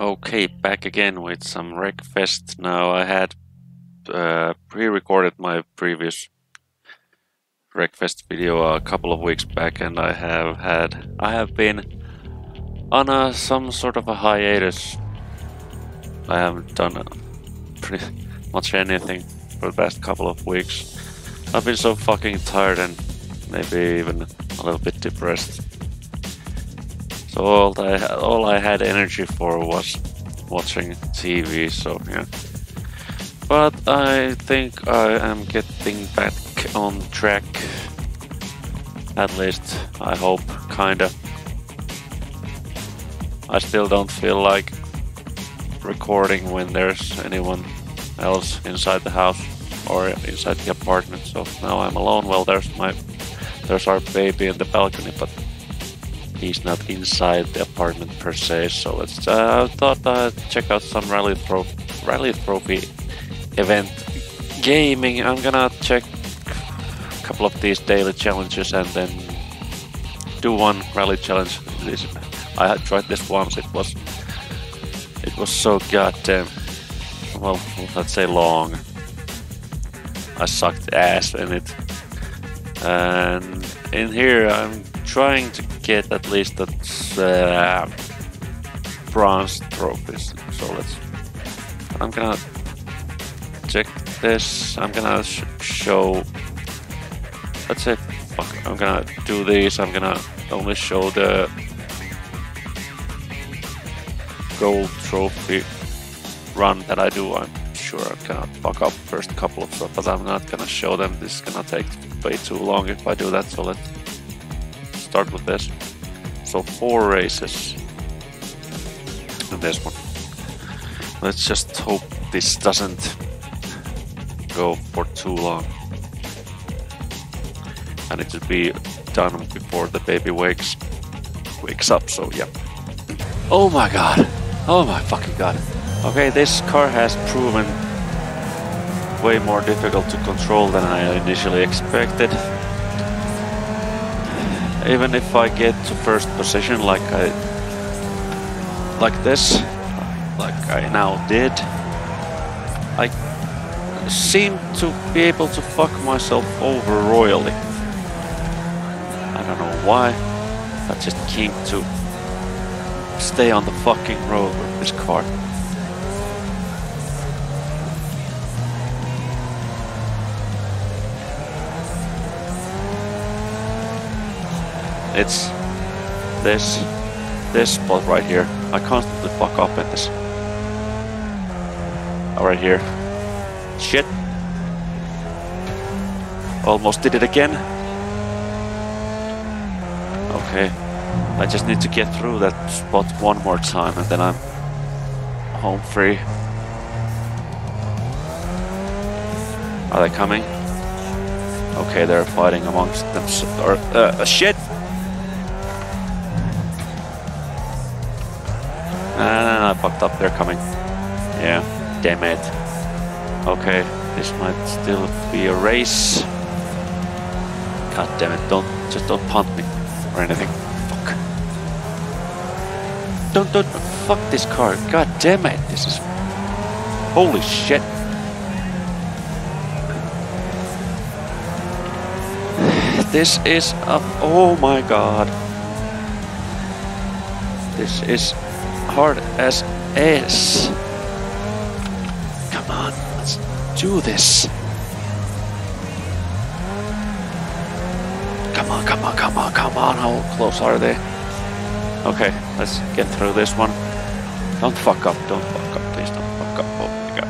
Okay, back again with some Wreckfest. Now I had uh, pre-recorded my previous Wreckfest video a couple of weeks back, and I have had I have been on a, some sort of a hiatus. I haven't done pretty much anything for the past couple of weeks. I've been so fucking tired and maybe even a little bit depressed. All I all I had energy for was watching TV. So yeah. But I think I am getting back on track. At least I hope, kinda. I still don't feel like recording when there's anyone else inside the house or inside the apartment. So now I'm alone. Well, there's my there's our baby in the balcony, but he's not inside the apartment per se. So let's. Uh, thought I'd check out some rally trophy rally trophy event gaming. I'm gonna check a couple of these daily challenges and then do one rally challenge. I had tried this once. It was it was so goddamn well, let's say long. I sucked ass in it. And in here, I'm trying to get at least that uh, bronze trophies. So let's. I'm gonna check this. I'm gonna sh show. Let's say, fuck. I'm gonna do this. I'm gonna only show the gold trophy run that I do. I'm sure I'm gonna fuck up first couple of stuff, but I'm not gonna show them. This is gonna take way too long if I do that. So let's start with this. So four races. And this one. Let's just hope this doesn't go for too long. And it should be done before the baby wakes wakes up, so yeah. Oh my god. Oh my fucking god. Okay, this car has proven way more difficult to control than I initially expected. Even if I get to first position like I like this, like I now did, I seem to be able to fuck myself over royally. I don't know why. I just came to stay on the fucking road with this car. It's this this spot right here. I constantly fuck up at this. Right here. Shit. Almost did it again. Okay. I just need to get through that spot one more time and then I'm home free. Are they coming? Okay, they're fighting amongst them. Or, uh, shit! Up. They're coming. Yeah. Damn it. Okay. This might still be a race. God damn it. Don't, just don't punt me or anything. Fuck. Don't, don't, fuck this car. God damn it. This is, holy shit. This is a, oh my god. This is hard as ass. Come on, let's do this. Come on, come on, come on, come on. How close are they? Okay, let's get through this one. Don't fuck up, don't fuck up, please don't fuck up. Oh my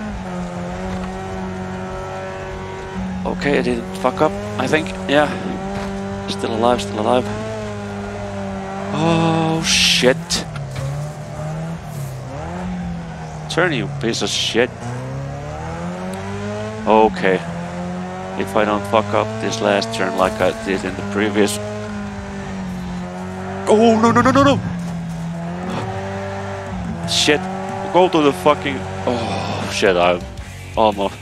god. Okay, I didn't fuck up, I think. Yeah. Still alive, still alive. Oh shit. Turn, you piece of shit. Okay. If I don't fuck up this last turn like I did in the previous... Oh, no, no, no, no, no! Shit. Go to the fucking... Oh, shit, I almost...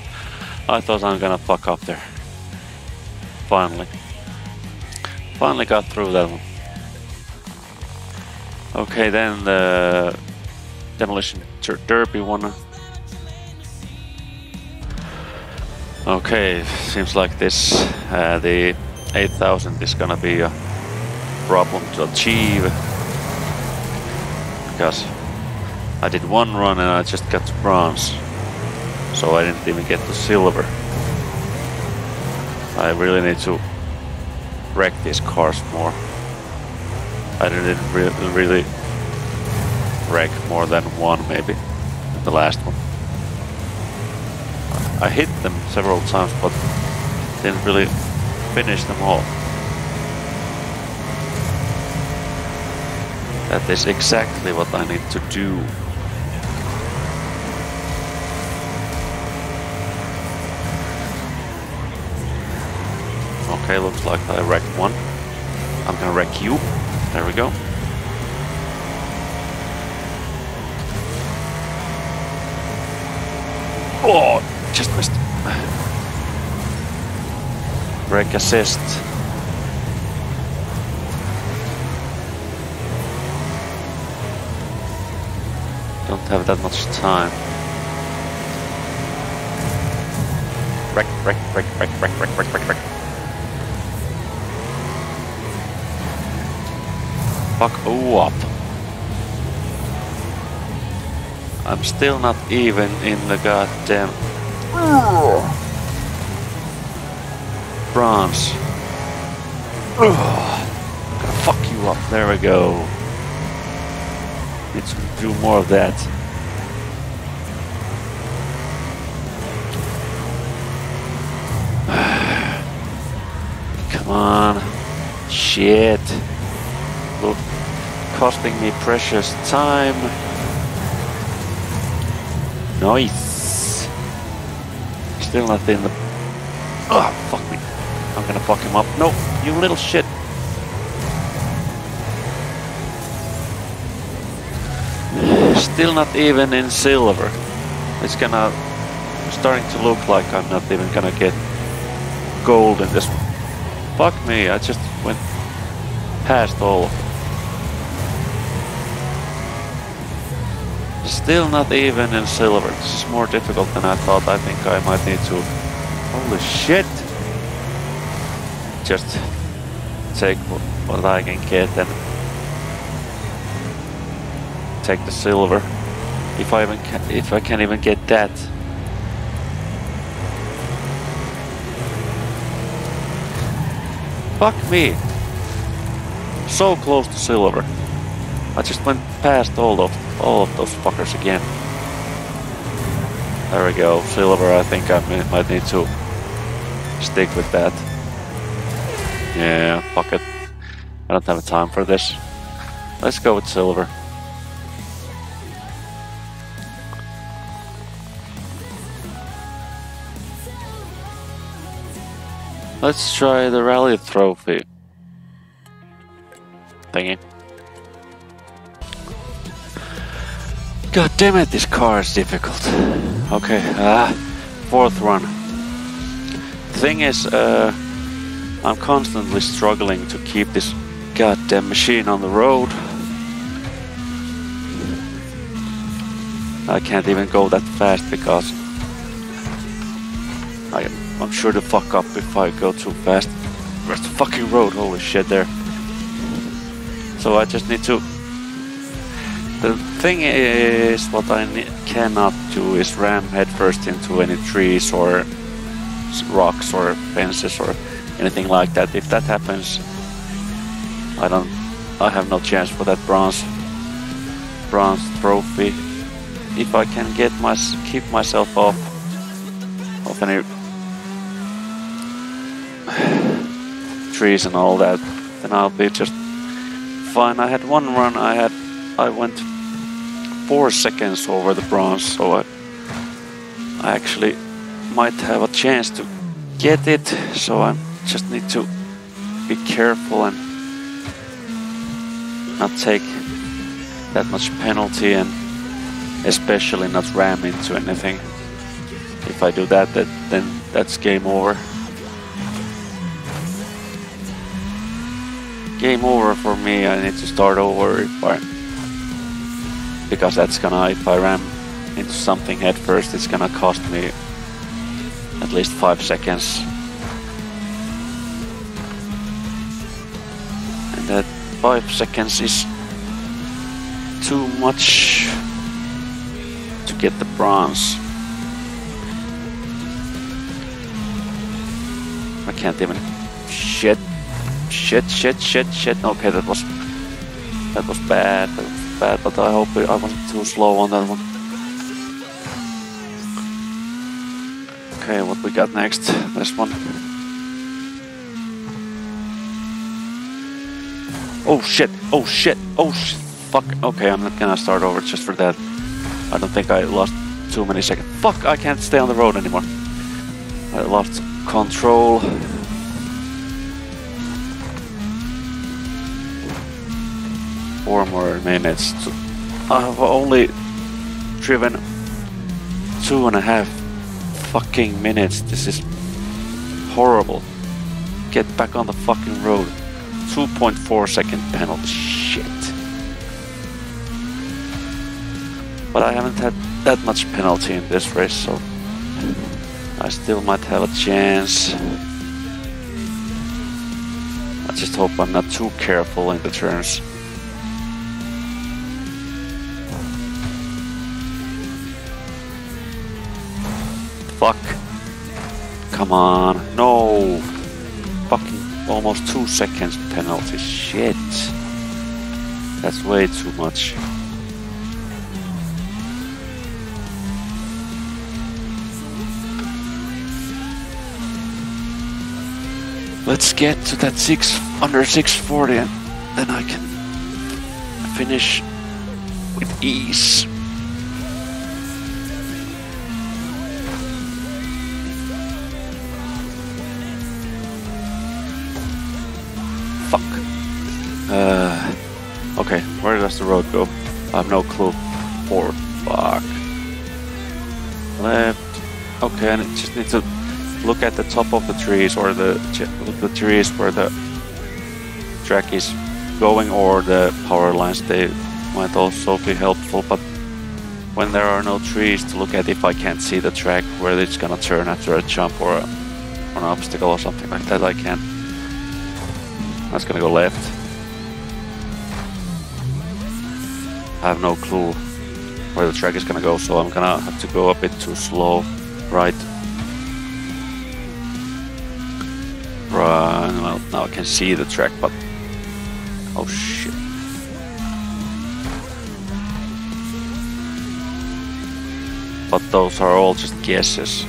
I thought I'm gonna fuck up there. Finally. Finally got through that one. Okay, then the demolition derby one. Okay, seems like this uh, the 8000 is gonna be a problem to achieve because I did one run and I just got to bronze so I didn't even get to silver. I really need to wreck these cars more. I didn't re really wreck more than one maybe, the last one. I hit them several times but didn't really finish them all. That is exactly what I need to do. Okay, looks like I wrecked one. I'm gonna wreck you. There we go. Oh, just missed. Wreck assist. Don't have that much time. Wreck, wreck, wreck, wreck, wreck, wreck, wreck, wreck, wreck. Fuck up. I'm still not even in the goddamn bronze. I'm gonna fuck you up. There we go. Need to do more of that. Come on. Shit. Look, costing me precious time. Nice. Still not in the... Oh, fuck me. I'm gonna fuck him up. No, you little shit. Still not even in silver. It's gonna... Starting to look like I'm not even gonna get gold in this one. Fuck me, I just went past all of. Still not even in silver. This is more difficult than I thought. I think I might need to... Holy shit! Just take what I can get and take the silver. If I even can, if I can even get that. Fuck me. So close to silver. I just went past all of all of those fuckers again. There we go, silver. I think I might need to stick with that. Yeah, fuck it. I don't have time for this. Let's go with silver. Let's try the rally trophy. Thingy. God damn it, this car is difficult. Okay, uh, fourth run. Thing is, uh, I'm constantly struggling to keep this goddamn machine on the road. I can't even go that fast because I, I'm sure to fuck up if I go too fast. Where's the fucking road? Holy shit there. So I just need to the thing is, what I cannot do is ram headfirst into any trees or rocks or fences or anything like that. If that happens, I don't, I have no chance for that bronze, bronze trophy. If I can get my, keep myself off of any trees and all that, then I'll be just fine. I had one run, I had I went four seconds over the bronze, so I, I actually might have a chance to get it. So I just need to be careful and not take that much penalty and especially not ram into anything. If I do that, that then that's game over. Game over for me. I need to start over if I because that's gonna if I ram into something head first, it's gonna cost me at least five seconds. And that five seconds is too much to get the bronze. I can't even. Shit. Shit, shit, shit, shit. Okay, that was. That was bad. That was bad, but I hope I wasn't too slow on that one. Okay, what we got next? This one. Oh shit! Oh shit! Oh shit! Fuck! Okay, I'm not gonna start over just for that. I don't think I lost too many seconds. Fuck! I can't stay on the road anymore. I lost control. Four more minutes. I've only driven two and a half fucking minutes. This is horrible. Get back on the fucking road. 2.4 second penalty. Shit. But I haven't had that much penalty in this race, so I still might have a chance. I just hope I'm not too careful in the turns. Come on. No. Fucking almost two seconds penalty. Shit. That's way too much. Let's get to that six under 640 and then I can finish with ease. Okay, where does the road go? I have no clue. Forward. Fuck. Left. Okay, and it just need to look at the top of the trees or the the trees where the track is going or the power lines they might also be helpful but when there are no trees to look at if I can't see the track where it's gonna turn after a jump or, a, or an obstacle or something like that I can't that's gonna go left I have no clue where the track is gonna go so I'm gonna have to go a bit too slow right Right, well, now I can see the track, but... Oh shit. But those are all just guesses.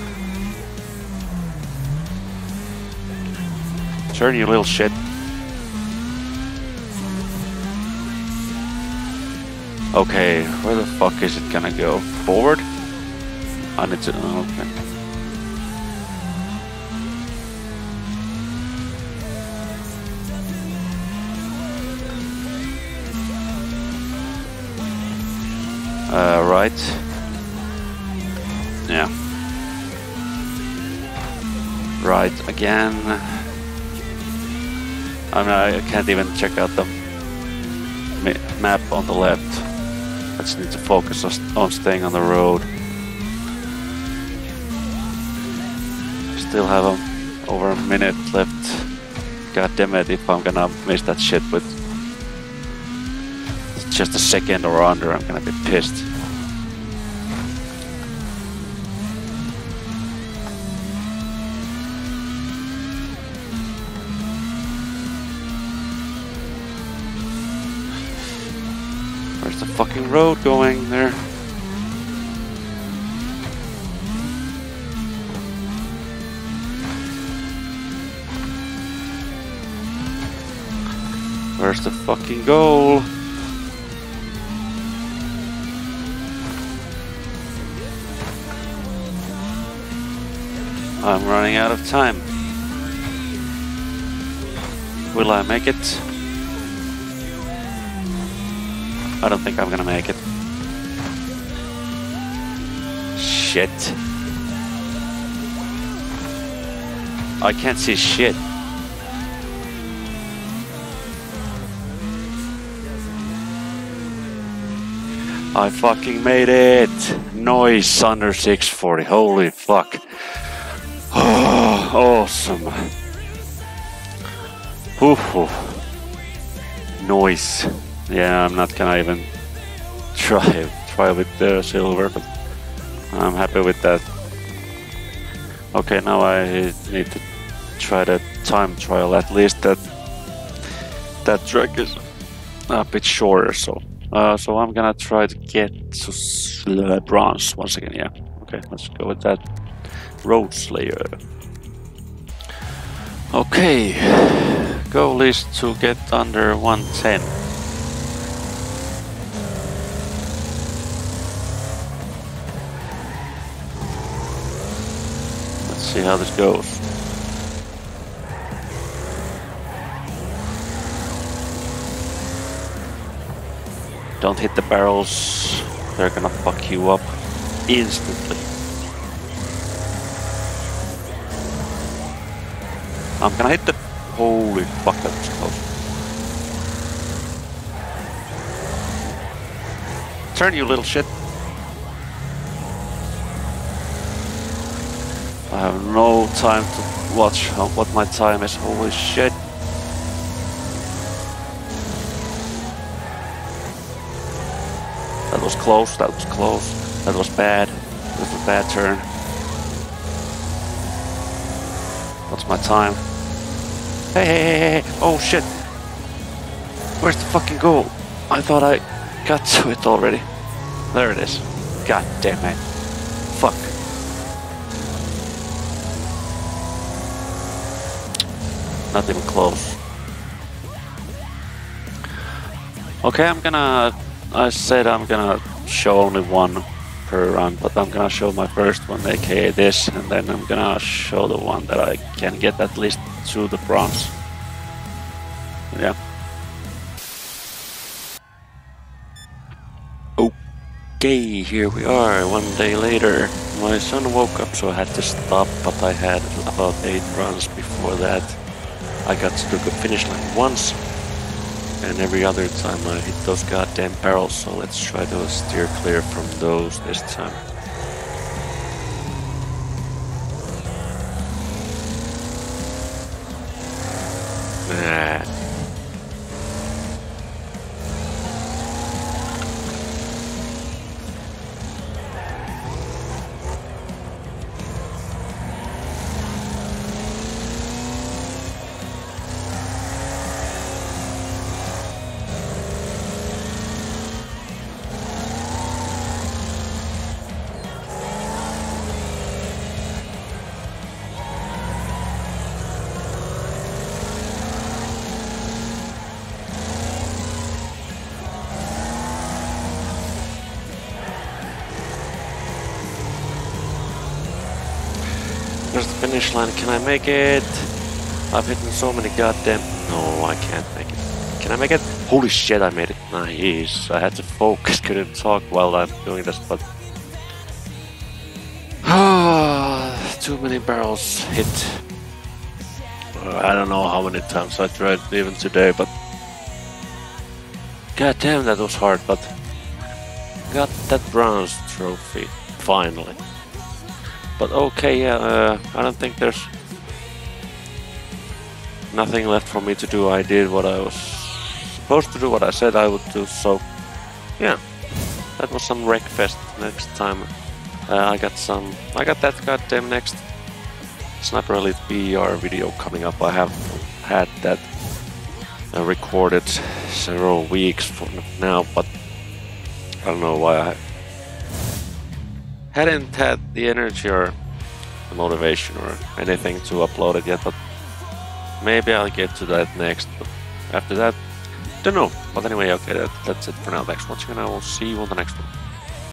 Turn, you little shit. Okay, where the fuck is it gonna go? Forward? I need to... Okay. Uh, right. Yeah. Right again. I mean, I can't even check out the map on the left. I just need to focus on staying on the road. Still have over a minute left. God damn it, if I'm gonna miss that shit with just a second or under, I'm gonna be pissed. Where's a fucking road going there? Where's the fucking goal? I'm running out of time. Will I make it? I don't think I'm gonna make it. Shit. I can't see shit. I fucking made it! Noise under 640, holy fuck. awesome. Whew. Noise. Yeah, I'm not gonna even try try with the silver, but I'm happy with that. Okay, now I need to try the time trial. At least that that track is a bit shorter, so uh, so I'm gonna try to get to bronze once again. Yeah. Okay, let's go with that. Road Slayer. Okay, goal is to get under 110. How this goes. Don't hit the barrels, they're gonna fuck you up instantly. I'm gonna hit the... Holy fuck, that was close. Turn, you little shit. No time to watch what my time is. Holy shit. That was close, that was close. That was bad. That was a bad turn. What's my time? Hey, hey, hey, hey, oh shit! Where's the fucking goal? I thought I got to it already. There it is. God damn it. Not even close. Okay, I'm gonna I said I'm gonna show only one per run, but I'm gonna show my first one, aka this, and then I'm gonna show the one that I can get at least to the bronze. Yeah. Okay, here we are, one day later. My son woke up, so I had to stop, but I had about 8 runs before that. I got to the finish line once, and every other time I hit those goddamn barrels, so let's try to steer clear from those this time. Nah. There's the finish line. Can I make it? I've hit so many goddamn... No, I can't make it. Can I make it? Holy shit, I made it. Nice. I had to focus, couldn't talk while I'm doing this, but... Too many barrels hit. Uh, I don't know how many times I tried even today, but... God damn, that was hard, but... Got that bronze trophy, finally. But okay, yeah, uh, I don't think there's nothing left for me to do. I did what I was supposed to do, what I said I would do, so yeah. That was some Wreckfest next time. Uh, I got some, I got that goddamn next Sniper Elite VR video coming up. I have had that uh, recorded several weeks from now, but I don't know why I hadn't had the energy or the motivation or anything to upload it yet, but maybe I'll get to that next. But after that, don't know. But anyway, okay, that, that's it for now. Thanks for watching, and I will see you on the next one.